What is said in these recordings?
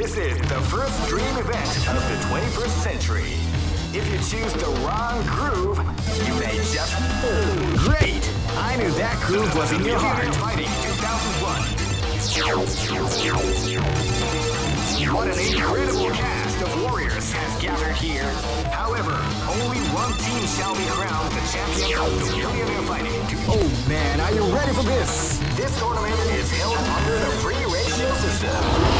This is the first dream event of the 21st century. If you choose the wrong groove, you may just. Great! I knew that groove was in your heart. Fighting 2001. What an incredible cast of warriors has gathered here. However, only one team shall be crowned the champion of Millionaire Fighting. Oh man, are you ready for this? This tournament is held under the free ratio system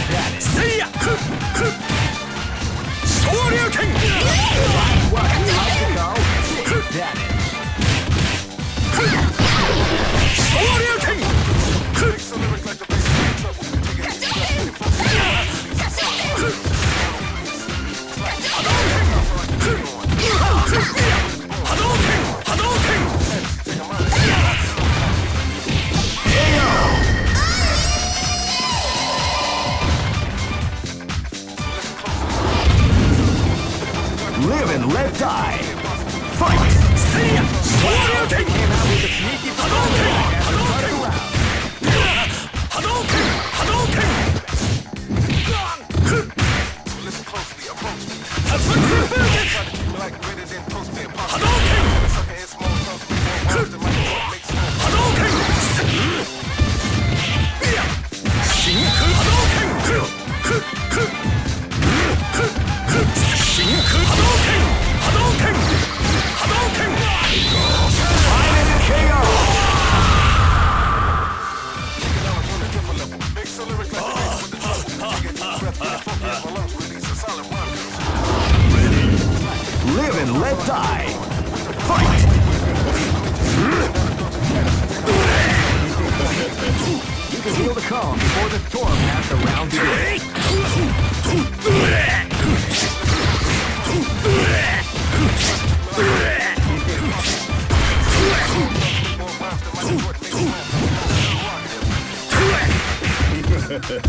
クッやふ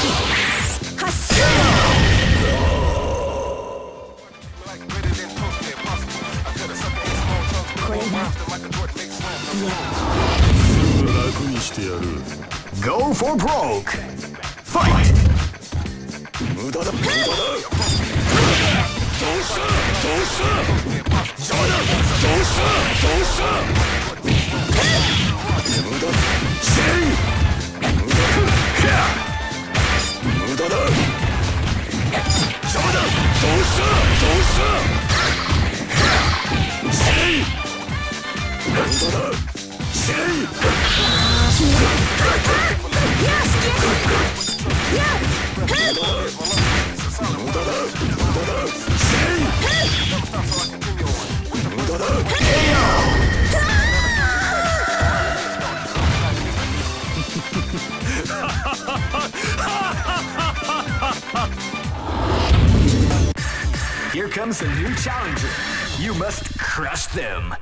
Go してやる。Go for broke. Fight! 無駄だ。無駄だ。どうしたどうした邪魔だどうしたどうした無駄だ。シェイ。無駄だ。無駄だ。Challenger. You must crush them.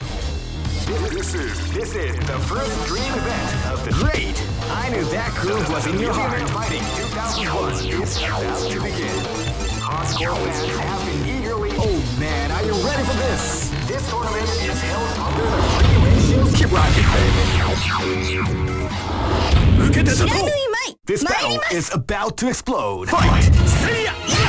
This is this is the first dream event of the great. I knew that groove was in your heart. Fighting 2001 is about to begin. Hardcore fans have been eagerly. Oh man, are you ready for this? This tournament is held under the free ratios. Keep rocking, baby. This battle is about to explode. Fight! Say ya!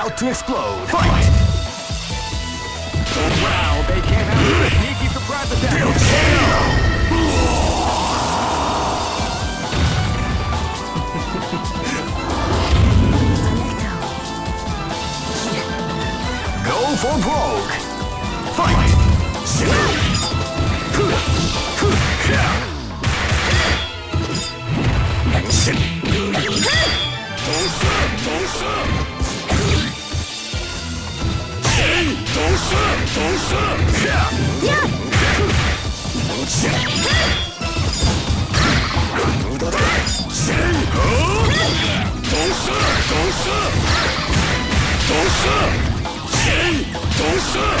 About to explode. What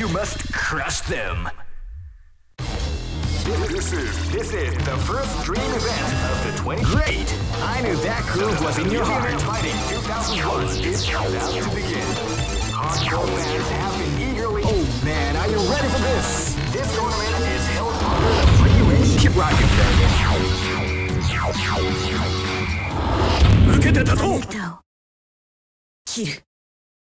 You must crush them. This is this is the first dream event of the 20. Great! I knew that groove was in your heart. Fighting 2001 is about to begin. Hardcore fans have been eagerly. Oh man, are you ready for this? This tournament is held under the free ratio. Keep rocking, baby. 受けてたと歌を切る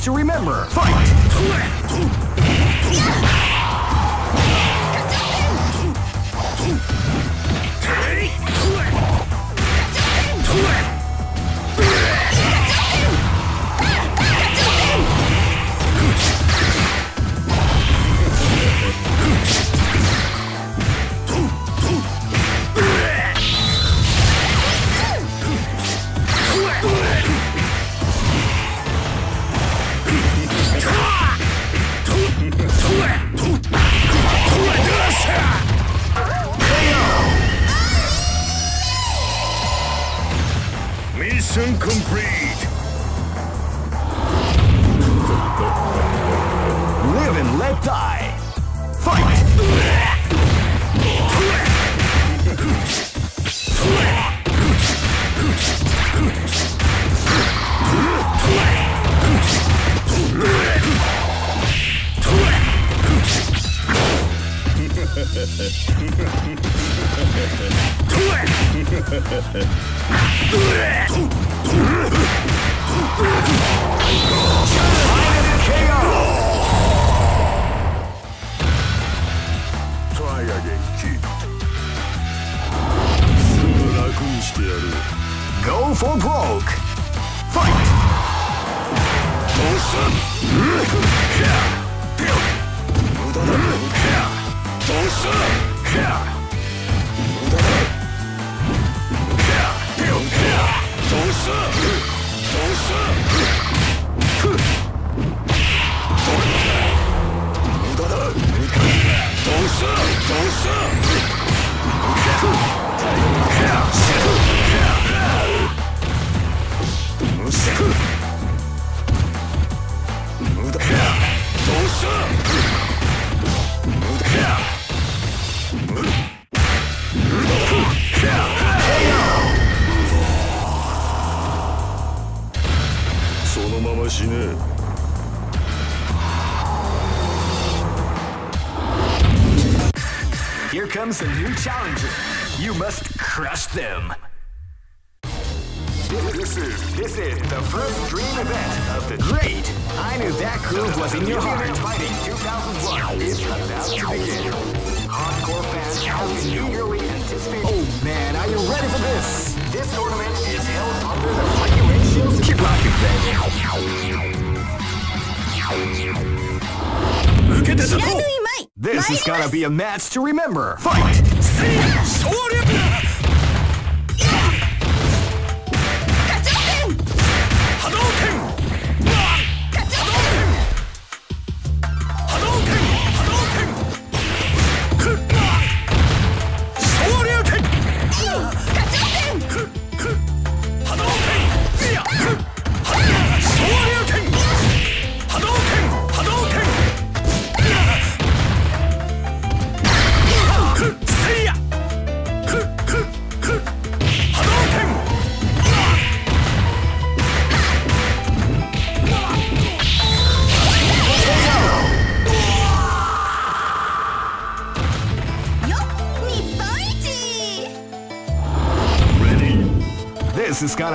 to remember. Fight! Do it! you must crush them. This is this is the first dream event of the great. I knew that groove was in your heart. Fighting 2001 is about to begin. Hardcore fans have eagerly anticipating. Oh man, are you ready for this? This tournament is held under the regulations. Keep rocking, baby. This is gonna be a match to remember. Fight. 勝利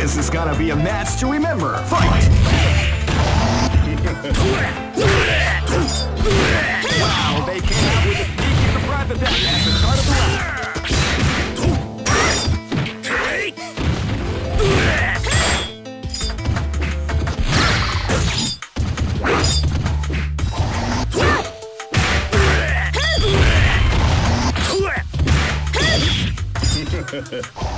This is gonna be a match to remember. Fight! Wow, they came out with a sneaky surprise attack at the start of the round. Go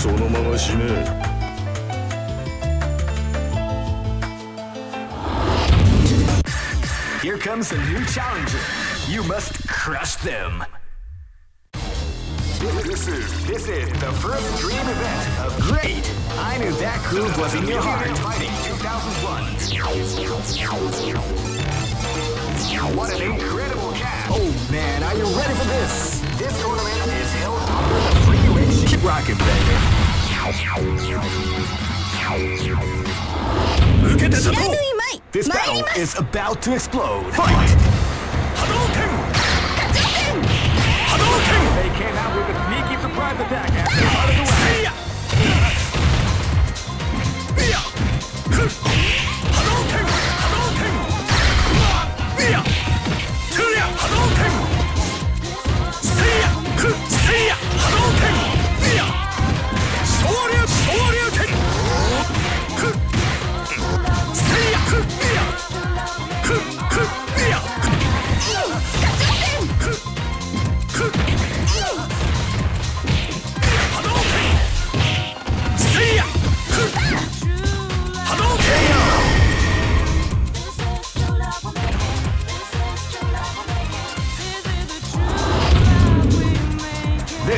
そのまま死ね Here comes a new challenger. You must crush them. This, this is this is the first dream event of Great. I knew that groove was in your heart. Fighting 2001. What an incredible cast! Oh man, are you ready for this? This tournament it rocking, baby. This battle is about to explode. Fight! Hadouken! Hadouken! They came out with a sneaky surprise attack after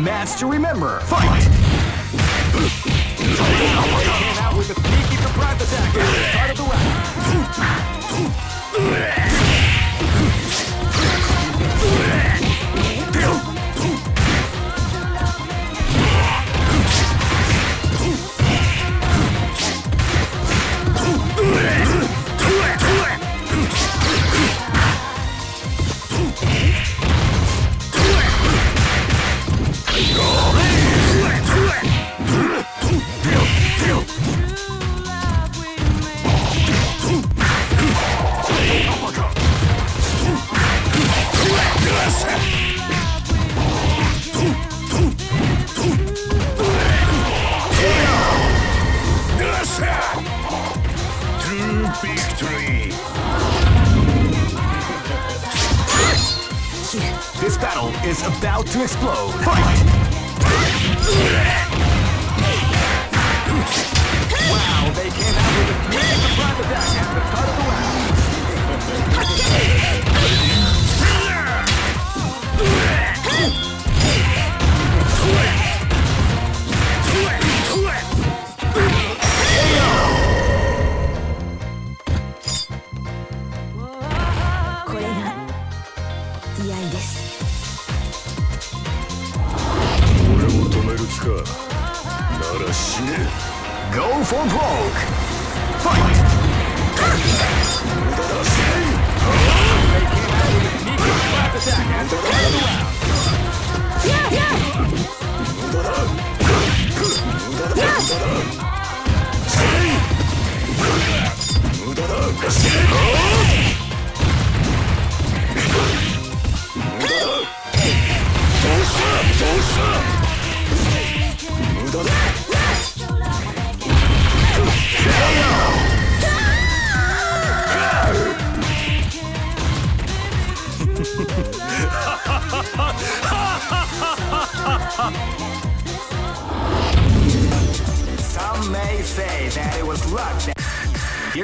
Match to remember.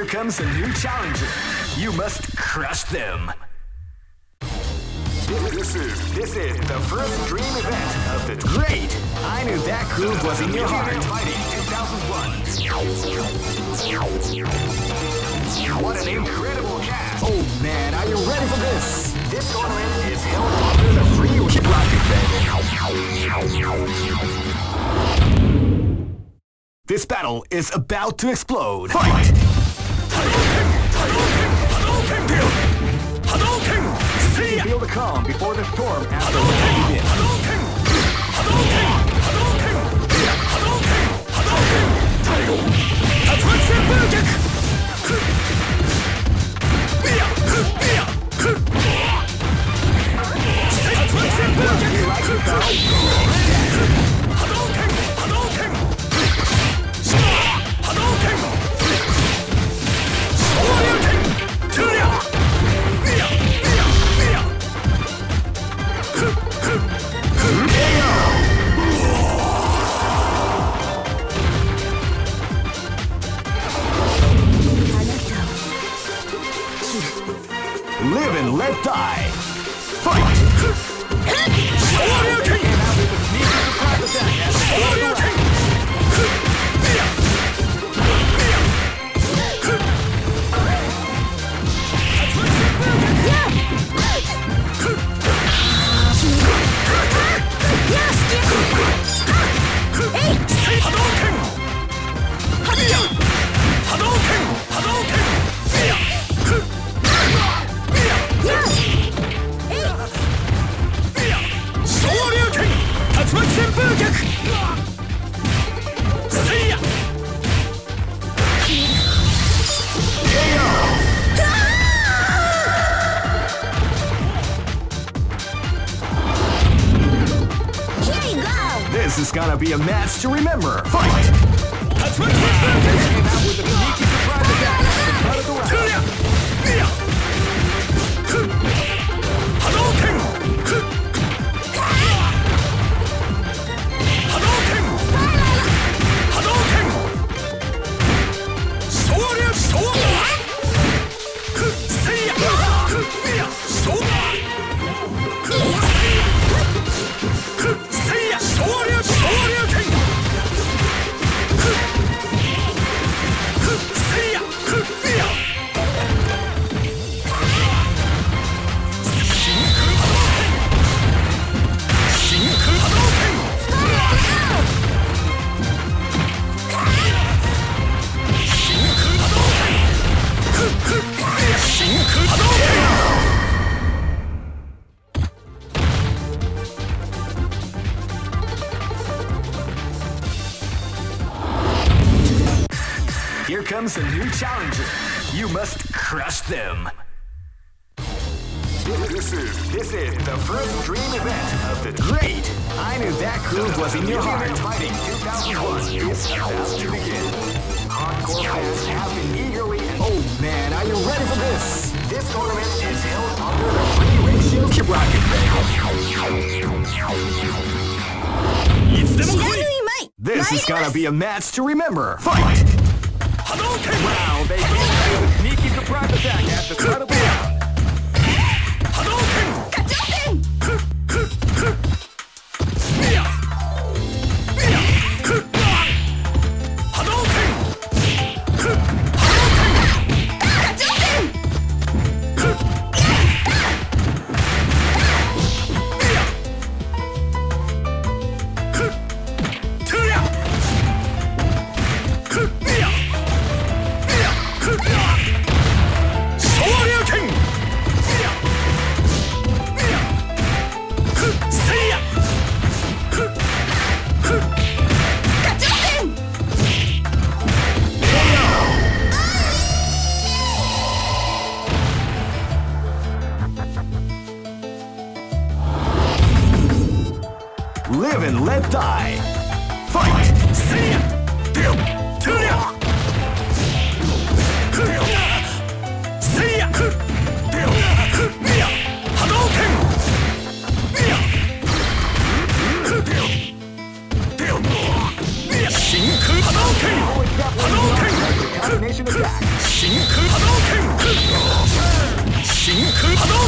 Here comes a new challenger. You must crush them. This is this is the first dream event of the great. I knew that groove was in your heart. Fighting 2001. What an incredible cast! Oh man, are you ready for this? This tournament is held under the free rocket, baby. This battle is about to explode. Fight! Feel the calm before the storm as the begins. To remember. a match to remember. Fight! Hadouken! Wow, they can't attack at the start of the round.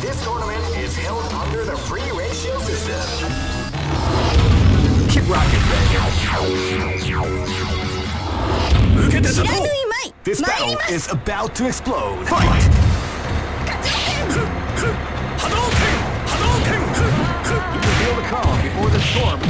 This tournament is held under the free ratio system. Keep rocking. Look at this This battle is about to explode. Fight! You can feel the calm before the storm.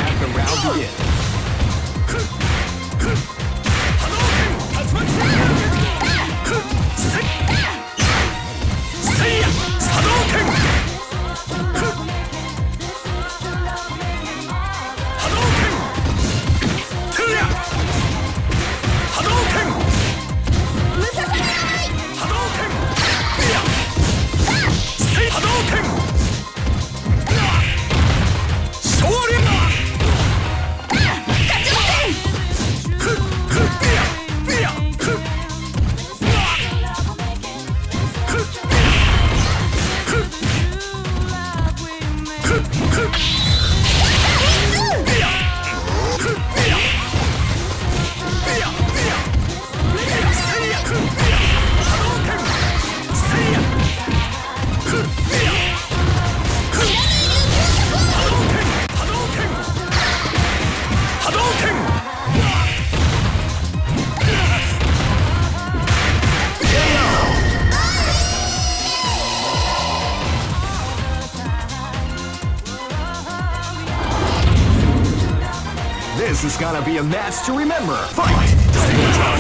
Gonna be a match to remember. Fight!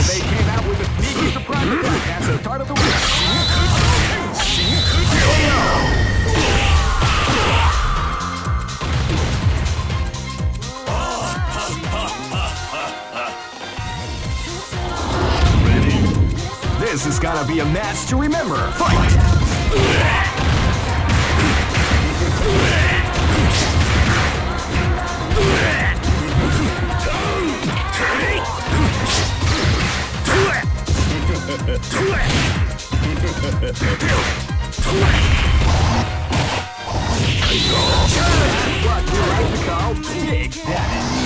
They came out with a sneaky surprise attack at the start of the week. This is gonna be a match to remember. Fight! What Daddy.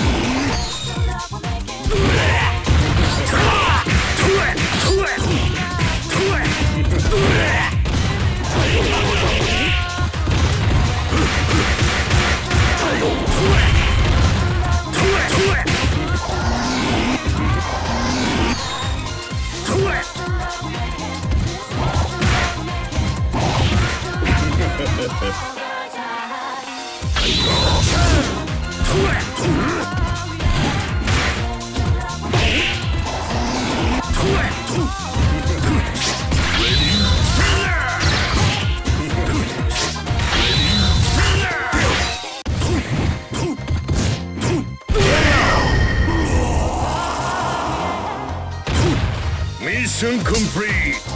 Mission complete!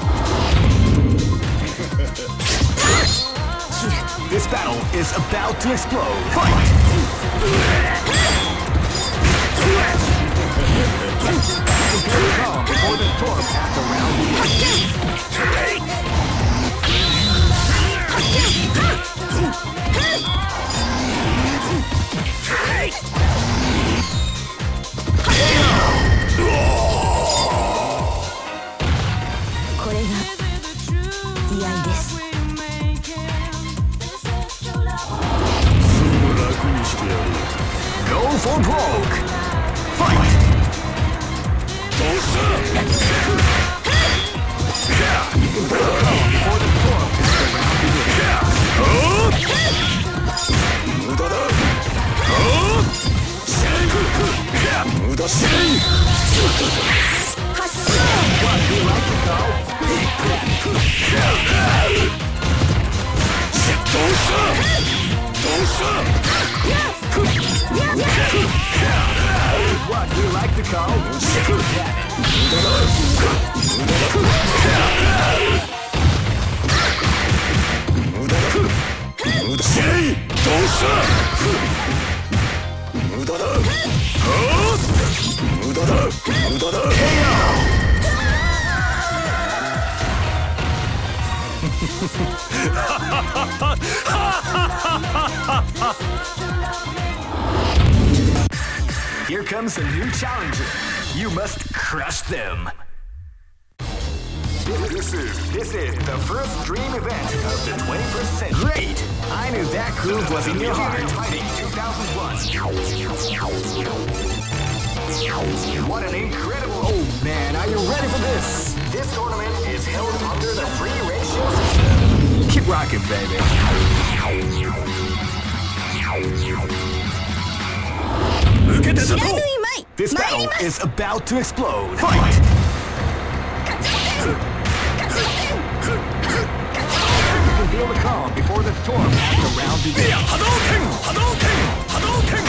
This battle is about to explode. Fight! The the begins.「こ for broke. Fight! Before the quarrel, the round begins. What you like to call big clap. どうしたどうした what we like to call Super Cannon. Say, don't stop! 無駄だ。はあ？無駄だ。無駄だ。KO. ハハハハハハハハハ Here comes a new challenger. You must crush them. This is this is the first dream event of the 21st century. Great! I knew that groove was in your heart. Fighting 2001. What an incredible! Oh man, are you ready for this? This tournament is held under the free ratio system. Keep rocking, baby. This battle is about to explode. Fight! You can feel the calm before the storm the. Hadouken! Hadouken! Hadouken!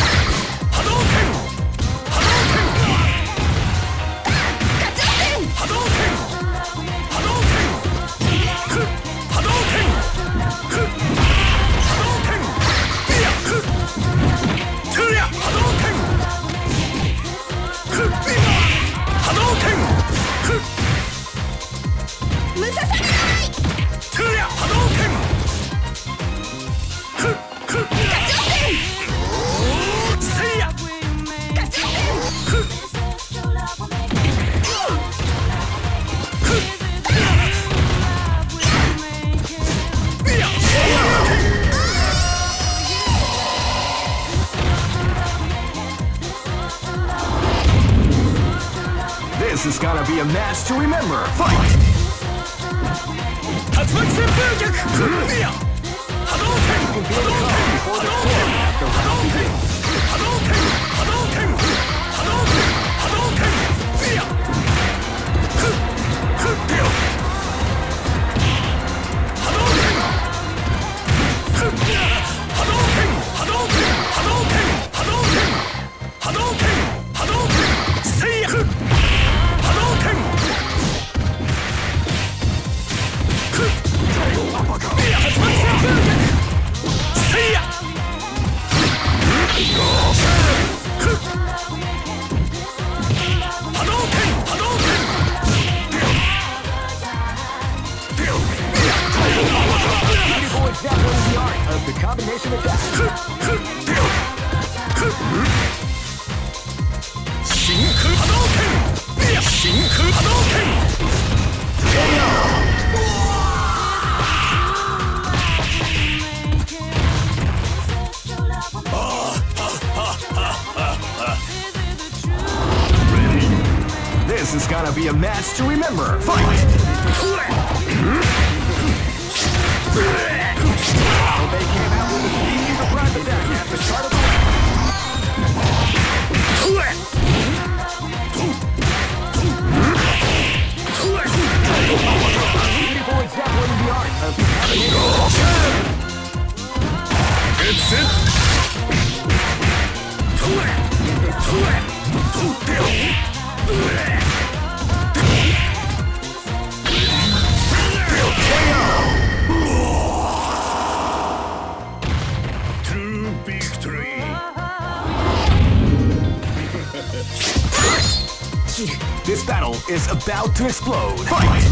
is about to explode. Fight!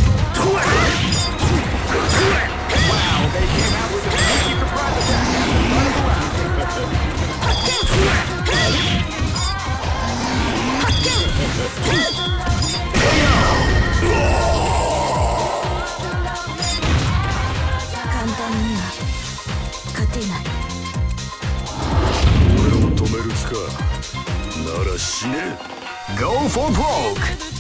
Wow, they came out with a sneaky surprise attack. Go for broke!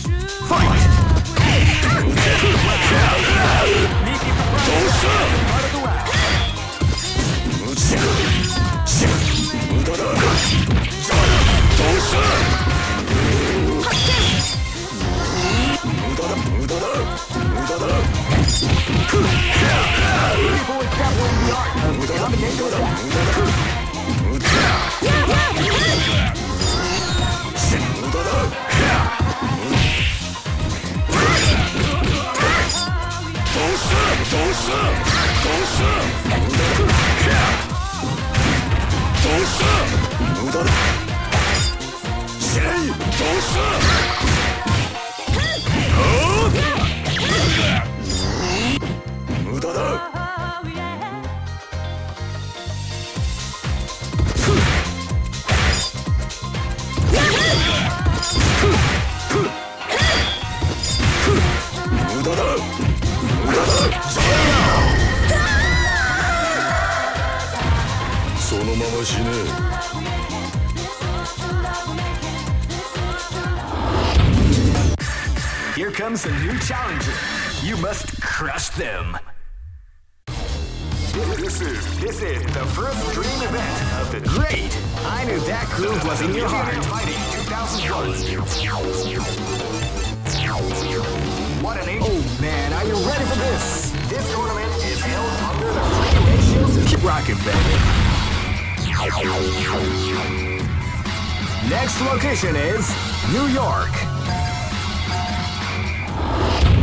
Yeah! どうした無駄だ Next location is New York.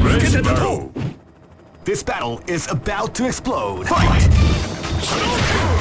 Ready to go. This battle is about to explode. Fight! Fight.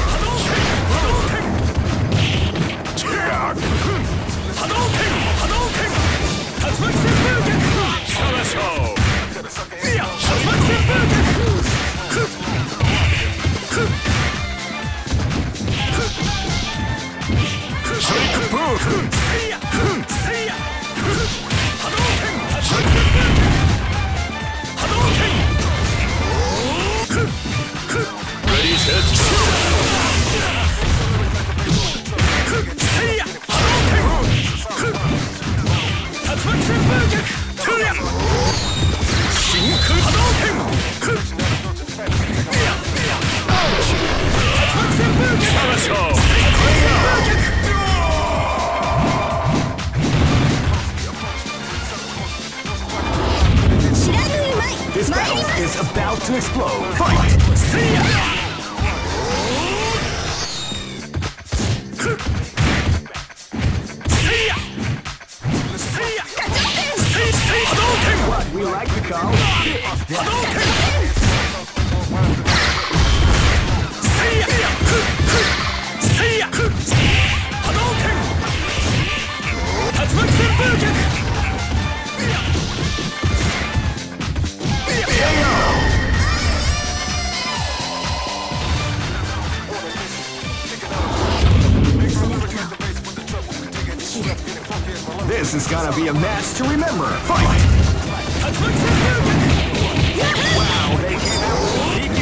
This is gonna be a match to remember. Fight! Wow, they came out